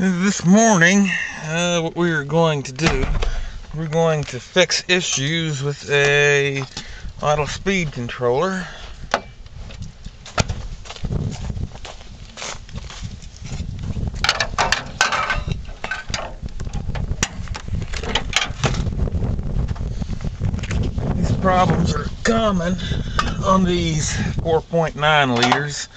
This morning, uh, what we are going to do, we're going to fix issues with a idle speed controller. These problems are common on these 4.9 liters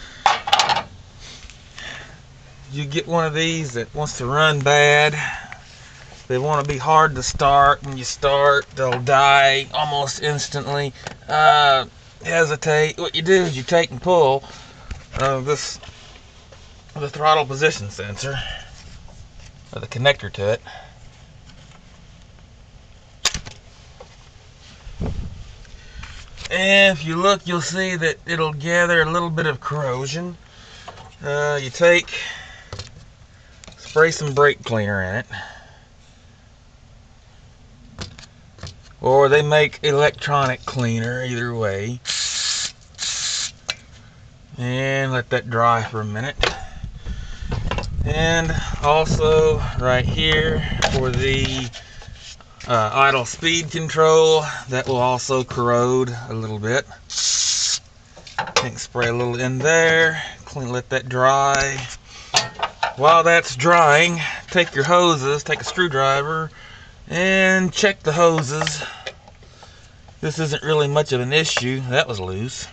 you get one of these that wants to run bad they want to be hard to start when you start they'll die almost instantly. Uh, hesitate. What you do is you take and pull uh, this the throttle position sensor or the connector to it. And if you look you'll see that it'll gather a little bit of corrosion. Uh, you take spray some brake cleaner in it. Or they make electronic cleaner, either way. And let that dry for a minute. And also right here for the uh, idle speed control, that will also corrode a little bit. I think spray a little in there, clean, let that dry. While that's drying, take your hoses, take a screwdriver, and check the hoses. This isn't really much of an issue. That was loose.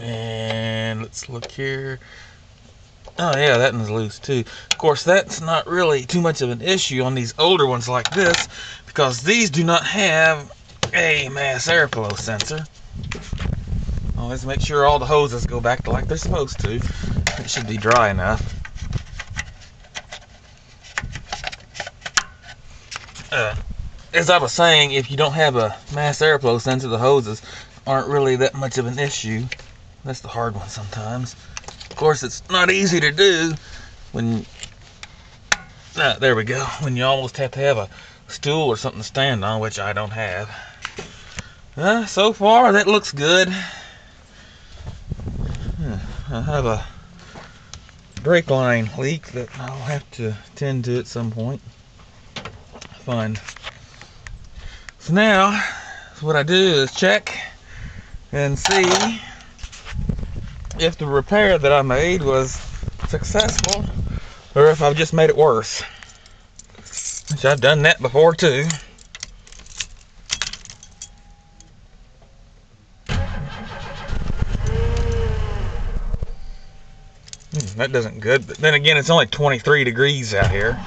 And let's look here. Oh yeah, that one's loose too. Of course, that's not really too much of an issue on these older ones like this because these do not have a mass airflow sensor. Always make sure all the hoses go back to like they're supposed to. It should be dry enough. Uh, as I was saying, if you don't have a mass airflow sensor, the hoses aren't really that much of an issue. That's the hard one sometimes. Of course, it's not easy to do when, uh, there we go, when you almost have to have a stool or something to stand on, which I don't have. Uh, so far, that looks good. I have a brake line leak that I'll have to tend to at some point. Fine. So now, what I do is check and see if the repair that I made was successful or if I've just made it worse. Which I've done that before too. Hmm, that doesn't good. But then again, it's only 23 degrees out here.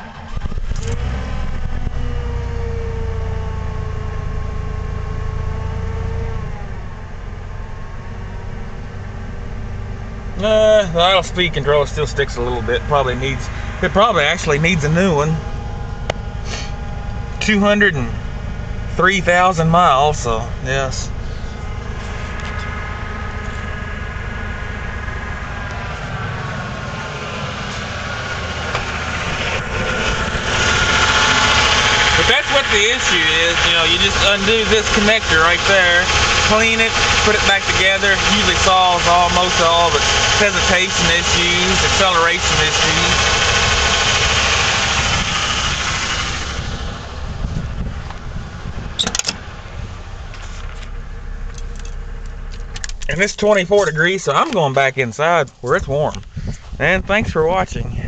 Uh, the idle speed controller still sticks a little bit. Probably needs, it probably actually needs a new one. 203,000 miles, so yes. The issue is, you know, you just undo this connector right there, clean it, put it back together, usually solves almost all its hesitation issues, acceleration issues. And it's 24 degrees, so I'm going back inside where it's warm. And thanks for watching.